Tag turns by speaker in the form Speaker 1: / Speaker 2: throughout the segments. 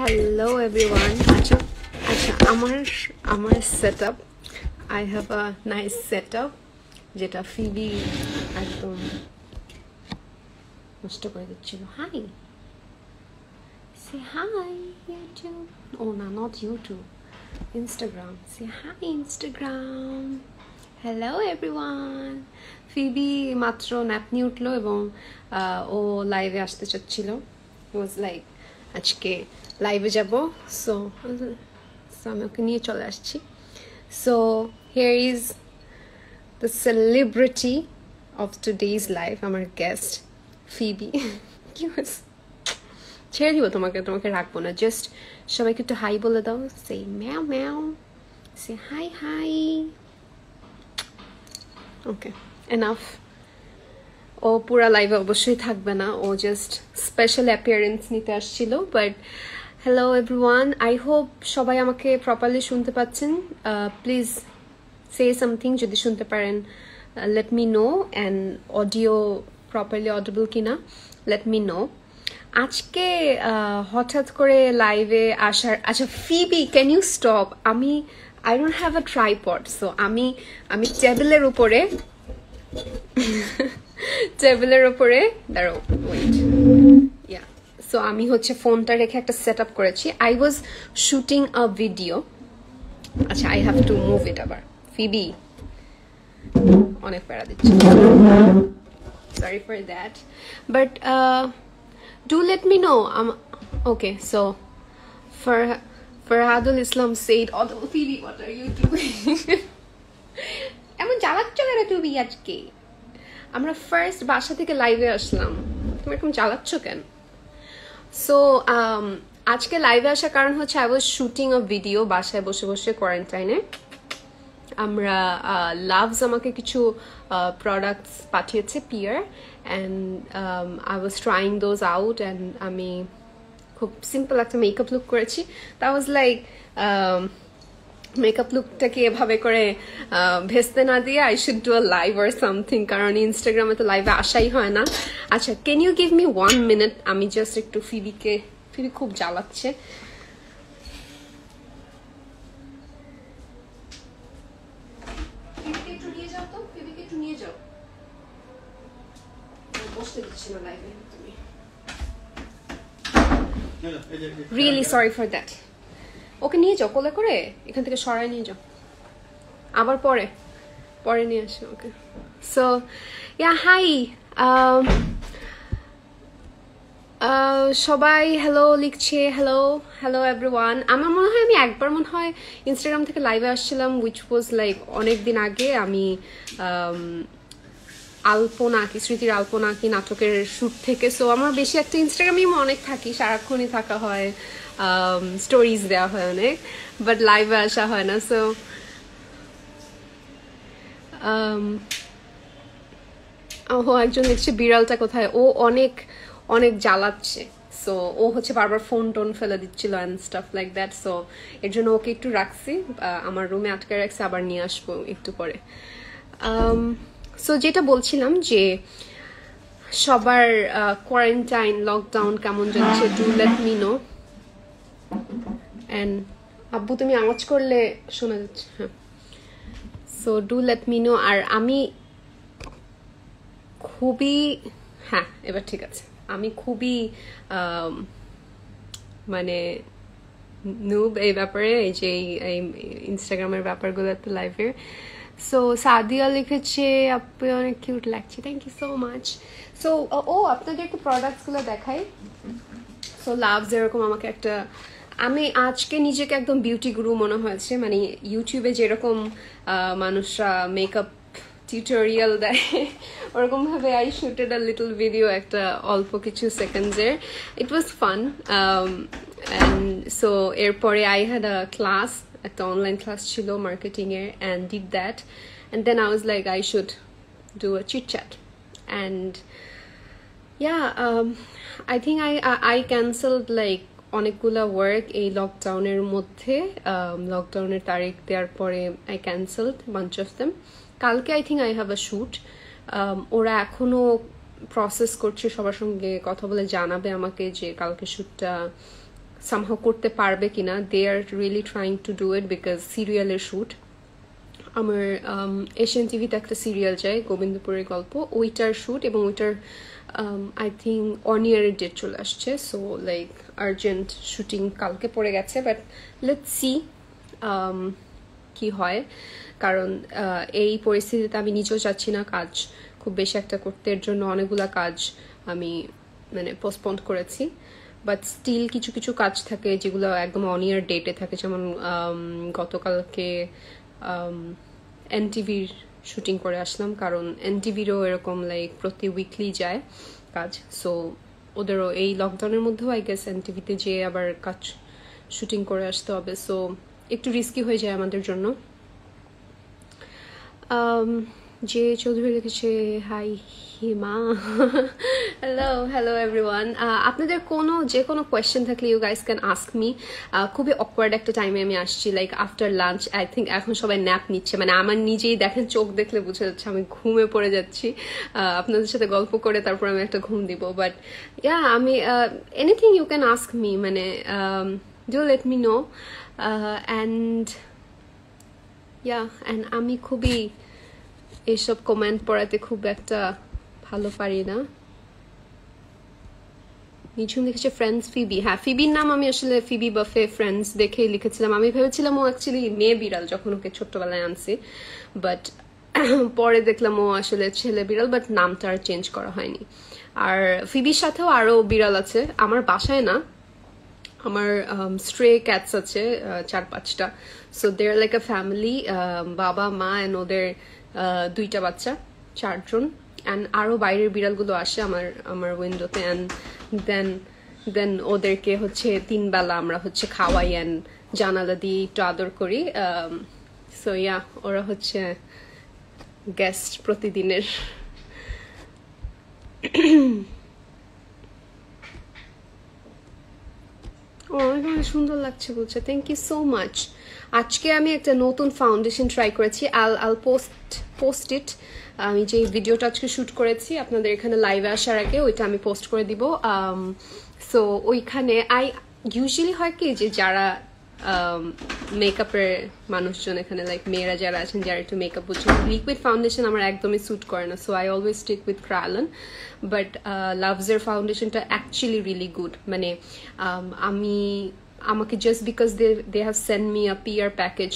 Speaker 1: Hello everyone আচ্ছা আচ্ছা আমার আমার set up I have a nice set up যেটা ফিবি একদম নষ্ট করে দিচ্ছিল। হাই সে হাই ইউটিউব ও না not YouTube Instagram say hi Instagram hello everyone Phoebe মাত্র ন্যাপ নিয়ে উঠল এবং ও লাইভে আসতে চাচ্ছিল। ওয়াজ লাইক আজকে লাইভে যাব। সো আমি ওকে নিয়ে চলে আসছি। So here is the celebrity of today's life আমার গেস্ট ফিবি কি ছেড়ে দিব তোমাকে তোমাকে রাখব না। জাস্ট সবাইকে একটু হাই বলে দাও। Say meow meow say hi hi okay enough ও পুরা লাইভে অবশ্যই থাকবে না। ও জাস্ট স্পেশাল অ্যাপিয়ারেন্স নিতে আসছিল but hello everyone I hope সবাই আমাকে প্রপারলি শুনতে পাচ্ছেন। প্লিজ সে সামথিং যদি শুনতে পারেন let me know and audio properly audible কিনা লেট মি নো আজকে হঠাৎ করে লাইভে আসার আচ্ছা ফিবি ক্যান ইউ স্টপ আমি I don't have a tripod so আমি আমি টেবিলের উপরে টেবিলের উপরে সো আমি হচ্ছে ফোনটা রেখে একটা সেট আপ করেছি। I was shooting a video আচ্ছা I have to move it আবার। ফিবি অনেক প্যারা দিচ্ছে। That. But uh, do let me know. um okay so for Farhadul Islam said oh Phoebe what are you doing? এমন জ্বালাচ্ছ কেন তুমি আজকে? আমরা ফার্স্ট বাসা থেকে লাইভে আসলাম। তুমি এরকম জ্বালাচ্ছ কেন? সো আজকে লাইভে আসার কারণ হচ্ছে I was shooting a video বাসায় বসে বসে কোয়ারেন্টাইনে আমরা লাভস আমাকে কিছু প্রোডাক্টস পাঠিয়েছে pear and I was trying those out and আমি খুব সিম্পল একটা মেকআপ লুক করেছি। তা ওয়াজ লাইক মেকআপ লুকটাকে এভাবে করে ভেস্তে না দিয়ে I should do a live or something কারণ ইনস্টাগ্রামে তো লাইভে আসাই হয় না। আচ্ছা can you give me one minute আমি জাস্ট একটু ফিবিকে ফিবি খুব জ্বালাচ্ছে। ফিবিকে একটু নিয়ে যাও ওকে নিয়ে যাও কোলে করে? এখান থেকে সরাই নিয়ে যাও। আবার পরে। পরে নিয়ে আসো ওকে। সো ইয়া হাই সবাই হ্যালো লিখছে হ্যালো হ্যালো এভরিওয়ান আমার মনে হয় আমি একবার মনে হয় ইনস্টাগ্রাম থেকে লাইভে আসছিলাম উইচ ওয়াজ লাইক অনেক দিন আগে আমি um, আলপনা কি স্মৃতির আলপনা কি নাটকের শুট থেকে। সো আমার বেশি একটা ইনস্টাগ্রামেই অনেক থাকি সারাক্ষণই থাকা হয়। স্টোরিজ দেওয়া হয় অনেক বাট লাইভে আসা হয় না সো ও একজন লিখছে বিড়ালটা কোথায়, ও অনেক অনেক জ্বালাচ্ছে সো ও হচ্ছে বারবার ফোন টোন ফেলে দিচ্ছিল and stuff like that so এর জন্য ওকে একটু রাখছি আমার রুমে আটকে রাখছি, আবার নিয়ে আসব একটু পরে। সো যেটা বলছিলাম যে, সবার কোয়ারেন্টাইন লকডাউন কেমন যাচ্ছে do let me know and আব্বু, তুমি আওয়াজ করলে শোনা যাচ্ছে হ্যাঁ। So do let me know আর আমি খুবই হ্যাঁ এবার ঠিক আছে। আমি খুবই মানে নুব এই ব্যাপারে, এই যে, এই- ইনস্টাগ্রামের ব্যাপারগুলোতে লাইভের সো সাদিয়া লিখেছে আপনি অনেক কিউট লাগছে। Thank you so much so ও আপনাদের একটু প্রোডাক্টসগুলো দেখাই। সো লাভ যেরকম আমাকে একটা আমি আজকে নিজেকে একদম বিউটি গুরু মনে হয়েছে। মানে ইউটিউবে যেরকম মানুষরা মেকআপ টিউটোরিয়াল দেয় ওরকম ভাবে I shooted a little video একটা অল্প কিছু সেকেন্ডসের ইট ওয়াজ ফান সো এরপরে আই হ্যাড আ ক্লাস একটা অনলাইন ক্লাস ছিল মার্কেটিং এর and did that and then I was like I should do a chit chat and i think i i, I cancelled like অনেকগুলা work এই লকডাউনের মধ্যে লকডাউনের তারিখ দেওয়ার পরে I cancelled bunch of them কালকে I think I have a shoot ওরা এখনও প্রসেস করছে, সবার সঙ্গে কথা বলে জানাবে আমাকে যে কালকে শ্যুটটা সামহাও করতে পারবে কিনা। They are really trying to do it because সিরিয়ালের শ্যুট আমার এশিয়ান টিভিতে একটা সিরিয়াল যায়, গোবিন্দপুরের গল্প। ওইটার শ্যুট এবং ওইটার আই থিঙ্ক অন ডেট চলে আসছে সো লাইক আর্জেন্ট শুটিং কালকে পড়ে গেছে বাট লেট সি কি হয়। কারণ এই পরিস্থিতিতে আমি নিজেও চাচ্ছি না কাজ। খুব বেশি একটা করতে এর জন্য অনেকগুলা কাজ আমি মানে পোস্টপন্ড করেছি। বাট স্টিল কিছু কিছু কাজ থাকে যেগুলো একদম অন ডেটে থাকে। যেমন গতকালকে এনটিভির শুটিং করে আসলাম, কারণ এনটিভিরও এরকম লাইক প্রতি উইকলি যায় কাজ। সো ওদেরও এই লকডাউনের মধ্যেও আই গেস এনটিভিতে যেয়ে আবার কাজ শুটিং করে আসতে হবে। সো একটু রিস্কি হয়ে যায় আমাদের জন্য। যে চৌধুরী লিখেছে hi Hima. Hello hello everyone আপনাদের কোনো, যে কোনো কোয়েশ্চেন থাকলে you guys can ask me খুবই অকওয়ার্ড একটা টাইমে আমি আসছি like after lunch I think এখন সবাই ন্যাপ নিচ্ছে। মানে আমার নিজেই দেখেন চোখ দেখলে বুঝে যাচ্ছে আমি ঘুমে পড়ে যাচ্ছি। আপনাদের সাথে গল্প করে তারপর আমি একটা ঘুম দিব। বাট ইয়া আমি anything you can ask me মানে do let me know and yeah and আমি খুবই এইসব কমেন্ট পড়াতে খুব একটা ভালো পারি না। নিঝুম লিখেছে ফ্রেন্ডস ফিবি হ্যাঁ ফিবির নাম আমি আসলে ফিবি বাফে ফ্রেন্ডস দেখে লিখেছিলাম। আমি ভেবেছিলাম ও অ্যাকচুয়ালি মেয়ে বিড়াল যখন ওকে ছোট্টবেলায় আনছি বাট পরে দেখলাম ও আসলে ছেলে বিড়াল বাট নামটা আর চেঞ্জ করা হয়নি। আর ফিবির সাথেও আরও বিড়াল আছে, আমার বাসায় না, আমার স্ট্রে ক্যাটস আছে চার পাঁচটা। So there like a family বাবা, মা অ্যান্ড ওদের দুইটা বাচ্চা, চারজন। অ্যান্ড আরও বাইরের বিড়ালগুলো আসে আমার আমার উইন্ডোতে অ্যান্ড দেন দেন ওদেরকে হচ্ছে তিন বেলা আমরা হচ্ছে খাওয়াই অ্যান্ড জানালা দিয়ে একটু আদর করি সো ইয়া ওরা হচ্ছে গেস্ট প্রতিদিনের। সুন্দর লাগছে বলছে থ্যাংক ইউ সো মাচ আজকে আমি একটা নতুন ফাউন্ডেশন ট্রাই করেছি আল আল পোস্ট পোস্ট ইট আমি যে ভিডিওটা আজকে শ্যুট করেছি, আপনাদের এখানে লাইভে আসার আগে ওইটা আমি পোস্ট করে দিব। সো ওইখানে আই ইউজুয়ালি হয় কি যে যারা মেকআপের মানুষজন এখানে লাইক মেয়েরা যারা আছেন, যারা একটু মেকআপ বুঝছেন লিকুইড ফাউন্ডেশন আমার একদমই স্যুট করে না। So I always stick with Kryolan but লাভজের ফাউন্ডেশনটা অ্যাকচুয়ালি রিয়েলি গুড মানে আমি, আমাকে just because they they have send me a PR package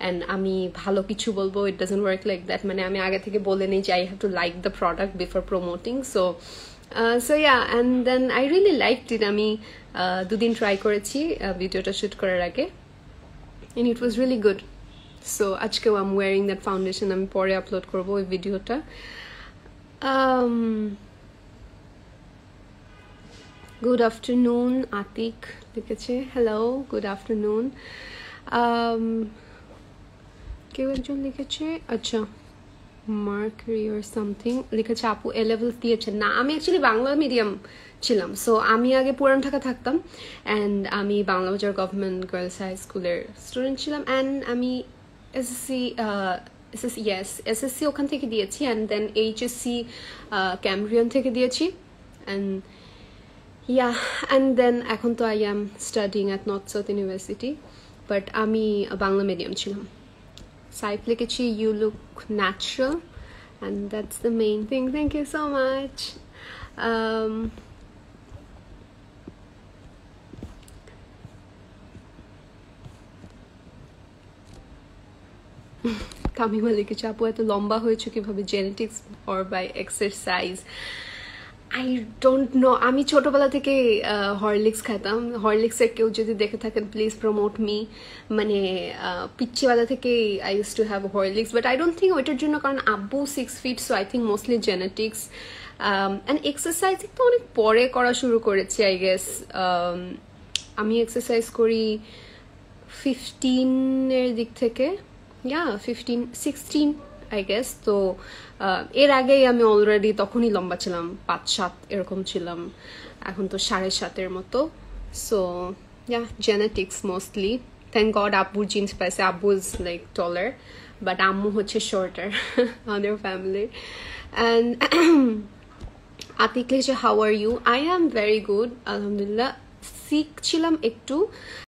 Speaker 1: and আমি ভালো কিছু বলব it doesn't work like that মানে আমি আগে থেকে বলে নিই যে I have to like the product before promoting so so yeah and then I really like it আমি দুদিন ট্রাই করেছি ভিডিওটা শ্যুট করার আগে and it was really good so আজকেও আম ওয়ারিং দ্যাট ফাউন্ডেশন আমি পরে আপলোড করব ওই ভিডিওটা গুড আফটারনুন আতিক লিখেছে হ্যালো গুড আফটারনুন কেউ একজন লিখেছে আচ্ছা মার্কারি ওর সামথিং লিখেছে, আপু এ লেভেল দিয়েছে না, আমি অ্যাকচুয়ালি বাংলা মিডিয়াম ছিলাম সো আমি আগে পুরান ঢাকা থাকতাম অ্যান্ড আমি Bangla Bazar government girls high স্কুলের স্টুডেন্ট ছিলাম অ্যান্ড আমি এসএসসি এসএসসি ইয়েস এসএসসি ওখান থেকে দিয়েছি অ্যান্ড দেন এইচএসসি ক্যামব্রিয়ন থেকে দিয়েছি অ্যান্ড ইয়া অ্যান্ড দেন এখন তো I am studying at North South University but আমি বাংলা মিডিয়াম ছিলাম। সাইফ লিখেছি you look natural and that's the main thing thank you so much কামিমা লিখেছে আপু এত লম্বা হয়েছে কিভাবে genetics or by exercise I don't know আমি ছোটোবেলা থেকে হরলিক্স খেতাম। হরলিক্সের কেউ যদি দেখে থাকেন প্লিজ প্রমোট মি মানে পিচ্ছিবেলা থেকে I use to have Horlicks but I don't think ওইটার জন্য কারণ আব্বু six feet so I think mostly genetics and exercise তো অনেক পরে করা শুরু করেছি আই গেস আমি এক্সারসাইজ করি ফিফটিনের দিক থেকে। Yeah fifteen sixteen I guess তো এর আগেই আমি অলরেডি তখনই লম্বা ছিলাম পাঁচ সাত এরকম ছিলাম। এখন তো সাড়ে সাতের মতো। So yeah genetics mostly thank God আব্বুর জিন্স পাইছে। আব্বু ইজ লাইক টলার বাট আম্মু হচ্ছে শর্টার আমাদের ফ্যামিলির অ্যান্ড আতিক লিখছে how are you I am very good আলহামদুলিল্লাহ। শিখছিলাম একটু।